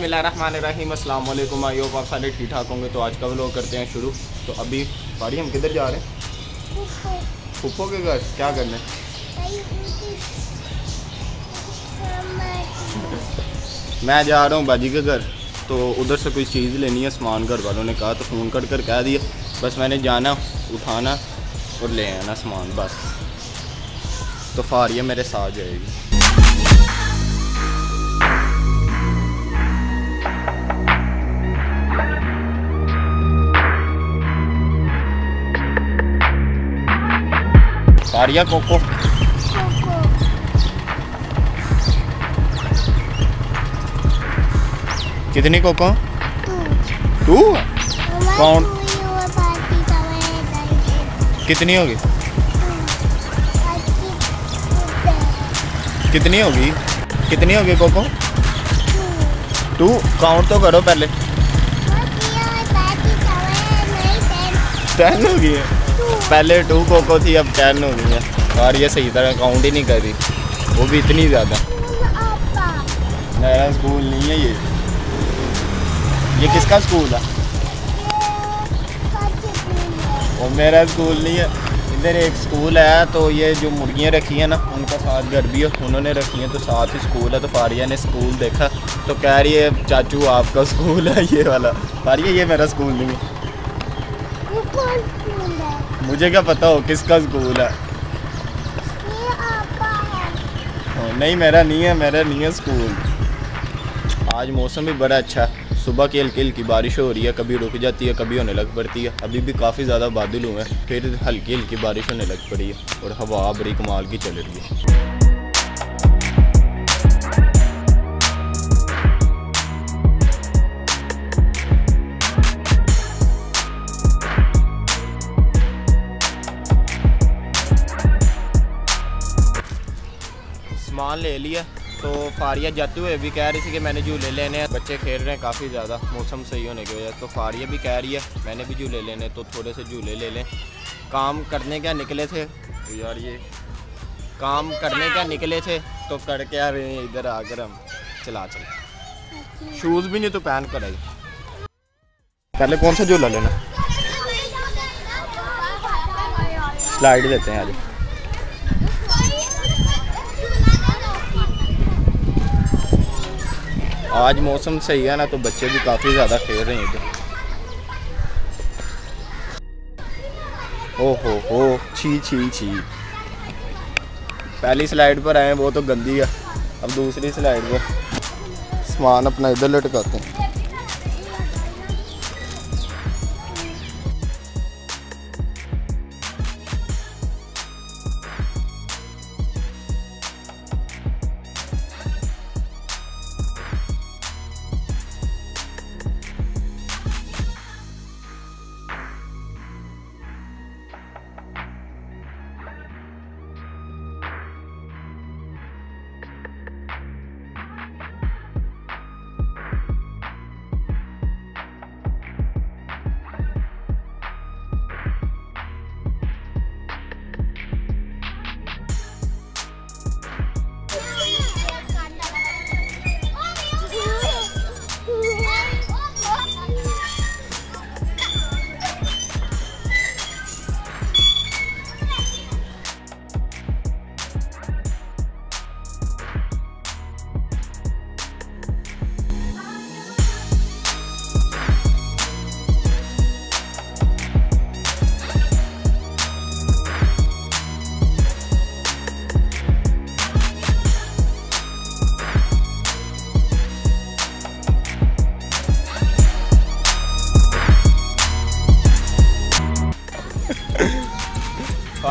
अस्सलाम वालेकुम I hope आप सारे ठीक ठाक होंगे। तो आज का व्लॉग करते हैं शुरू। तो अभी, पारी, हम किधर जा रहे हैं? फूफो के घर। क्या करने मैं जा रहा हूँ बाजी के घर। तो उधर से कोई चीज़ लेनी है, सामान घर वालों ने कहा तो फ़ोन कर कर कह दिया। बस मैंने जाना, उठाना और ले आना सामान, बस। तो फारिया मेरे साथ जाएगी। फारिया कोको कितनी कोको टू कौन? कितनी होगी कितनी होगी कितनी होगी कोको टू काउंट तो करो पहले. टेन हो गई है पहले टू कोको थी, अब टेन हो गई है। और ये सही तरह काउंट ही नहीं कर रही। वो भी इतनी ज़्यादा। मेरा स्कूल नहीं है ये। ये किसका स्कूल है? वो मेरा स्कूल नहीं है। इधर एक स्कूल है तो ये जो मुर्गियाँ रखी हैं ना, उनका साथ घर भी है। उन्होंने रखी हैं तो साथ ही स्कूल है। तो फारिया ने स्कूल देखा। तो कह रही है, चाचू, आपका स्कूल है ये वाला। फारिया, ये मेरा स्कूल नहीं है? मुझे क्या पता हो किसका स्कूल है? हाँ, नहीं मेरा नहीं है मेरा नहीं है स्कूल। आज मौसम भी बड़ा अच्छा है। सुबह की हल्की हल्की बारिश हो रही है कभी रुक जाती है कभी होने लग पड़ती है। अभी भी काफ़ी ज़्यादा बादल हुए हैं फिर हल्की हल्की बारिश होने लग पड़ी है और हवा बड़ी कमाल की चल रही है। सामान ले लिया तो फारिया जाते हुए भी कह रही थी कि मैंने झूले लेने हैं। बच्चे खेल रहे हैं काफ़ी ज़्यादा, मौसम सही होने की वजह तो फारिया भी कह रही है, मैंने भी झूले लेने तो थोड़े से झूले ले लें। काम करने क्या निकले थे? तो यार ये काम करने क्या निकले थे? तो करके आ रहे हैं, इधर आकर हम चला चल। शूज़ भी नहीं तो पहन कर आई। पहले कौन सा झूला लेना? स्लाइड देते हैं आज। आज मौसम सही है ना तो बच्चे भी काफ़ी ज़्यादा खेल रहे हैं इधर। ओहो हो, छी छी छी। पहली स्लाइड पर आए वो तो गंदी है। अब दूसरी स्लाइड पर। सामान अपना इधर लटकाते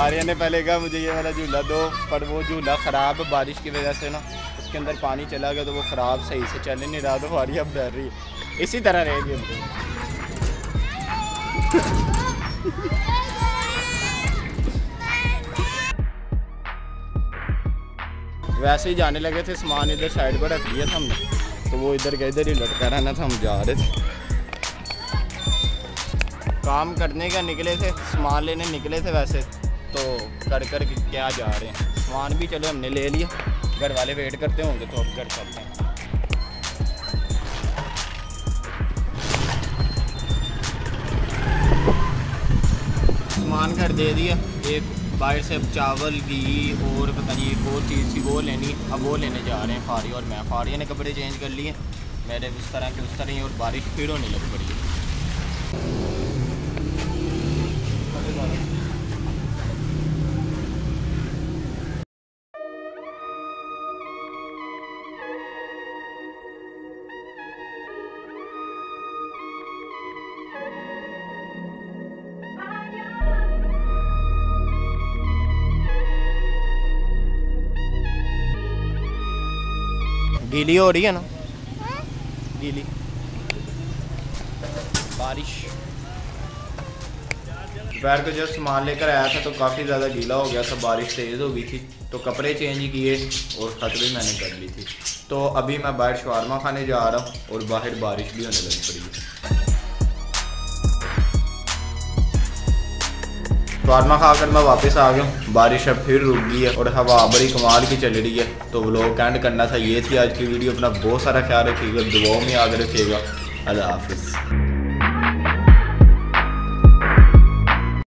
फारिया ने पहले कहा मुझे ये वाला झूला दो, पर वो झूला ख़राब बारिश की वजह से ना, उसके अंदर पानी चला गया तो वो ख़राब सही से चल नहीं रहा तो फारिया अब डर रही है। इसी तरह रहेगी हम वैसे ही जाने लगे थे सामान इधर साइड पर रख दिया था हमने तो वो इधर का इधर ही लटका रहना था, हम जा रहे थे। काम करने का निकले थे, सामान लेने निकले थे वैसे। तो कर कर क्या जा रहे हैं। सामान भी चलो हमने ले लिया। घर वाले वेट करते होंगे तो अब घर चलते हैं। सामान घर दे दिया। एक बाहर से अब चावल, घी और पता नहीं एक और चीज़ थी, वो लेनी। अब वो लेने जा रहे हैं फारी और मैं फारिया ने कपड़े चेंज कर लिए। मेरे उस तरह के उस तरह ही और बारिश फिर होने लग पड़ी है। गीली हो रही है ना? गीली। बारिश। दोपहर को जब सामान लेकर आया था तो काफ़ी ज़्यादा गीला हो गया था बारिश तेज़ हो गई थी तो कपड़े चेंज किए और खत भी मैंने कर ली थी। तो अभी मैं बाहर शवारमा खाने जा रहा हूँ और बाहर बारिश भी होने लग पड़ी है। शवारमा खाकर मैं वापस आ गया हूँ। बारिश अब फिर रुक गई है और हवा बड़ी कमाल की चल रही है। तो व्लॉग एंड करना था ये थी आज की वीडियो अपना बहुत सारा ख्याल रखिएगा, दुआओं में याद रखिएगा। अल्लाह हाफिज़।